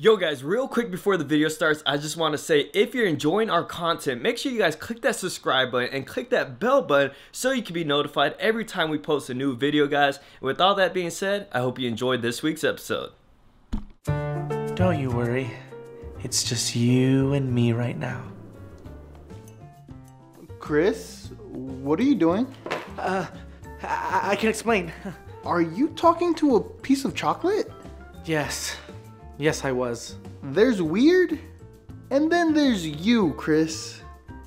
Yo guys, real quick before the video starts, I just want to say if you're enjoying our content, make sure you guys click that subscribe button and click that bell button so you can be notified every time we post a new video guys. And with all that being said, I hope you enjoyed this week's episode. Don't you worry. It's just you and me right now. Chris, what are you doing? Uh, I, I can explain. Are you talking to a piece of chocolate? yes. Yes, I was. There's weird, and then there's you, Chris.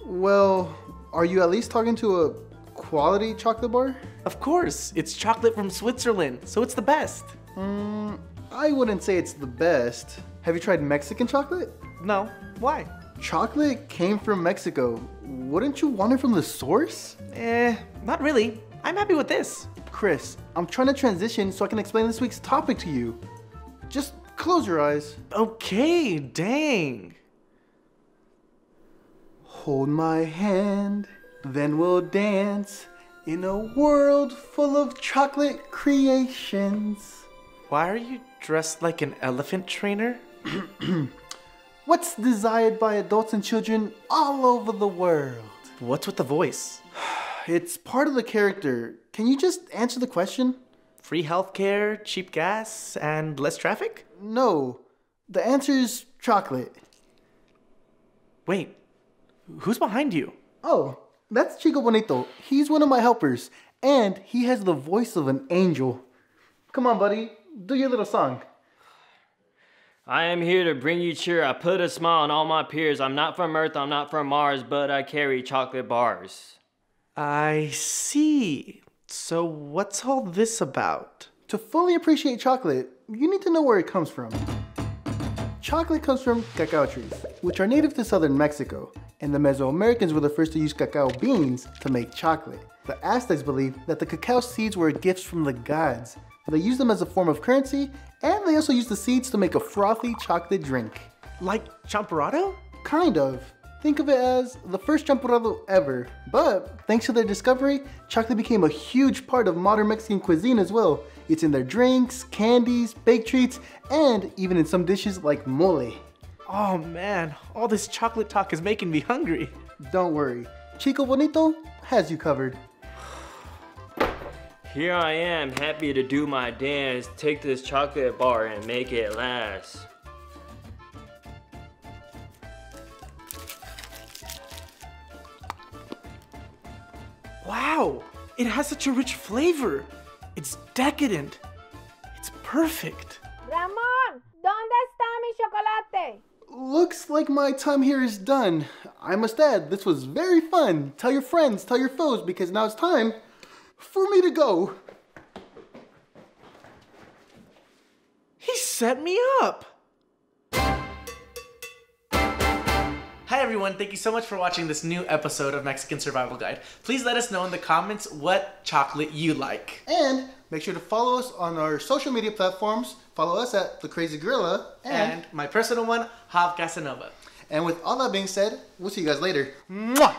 Well, are you at least talking to a quality chocolate bar? Of course, it's chocolate from Switzerland, so it's the best. Mm, I wouldn't say it's the best. Have you tried Mexican chocolate? No, why? Chocolate came from Mexico. Wouldn't you want it from the source? Eh, not really. I'm happy with this. Chris, I'm trying to transition so I can explain this week's topic to you. Just close your eyes. Okay, dang. Hold my hand, then we'll dance in a world full of chocolate creations. Why are you dressed like an elephant trainer? What's desired by adults and children all over the world? What's with the voice? It's part of the character. Can you just answer the question? Free healthcare, cheap gas, and less traffic? No. The answer is chocolate. Wait, who's behind you? Oh, that's Chico Bonito. He's one of my helpers, and he has the voice of an angel. Come on, buddy. Do your little song. I am here to bring you cheer. I put a smile on all my peers. I'm not from Earth, I'm not from Mars, but I carry chocolate bars. I see. So, what's all this about? To fully appreciate chocolate, you need to know where it comes from. Chocolate comes from cacao trees, which are native to southern Mexico, and the Mesoamericans were the first to use cacao beans to make chocolate. The Aztecs believed that the cacao seeds were gifts from the gods. They used them as a form of currency, and they also used the seeds to make a frothy chocolate drink. Like champurrado? Kind of. Think of it as the first champurrado ever. But thanks to their discovery, chocolate became a huge part of modern Mexican cuisine as well. It's in their drinks, candies, baked treats, and even in some dishes like mole. Oh man, all this chocolate talk is making me hungry. Don't worry, Chico Bonito has you covered. Here I am, happy to do my dance. Take this chocolate bar and make it last. Wow, it has such a rich flavor. It's decadent. It's perfect. Ramón, ¿dónde está mi chocolate? Looks like my time here is done. I must add, this was very fun. Tell your friends, tell your foes, because now it's time for me to go. He set me up. Hi everyone, thank you so much for watching this new episode of Mexican Survival Guide. Please let us know in the comments what chocolate you like. And make sure to follow us on our social media platforms. Follow us at The Crazy Gorilla. And, And my personal one, Xav Casanova. and with all that being said, we'll see you guys later. Mwah!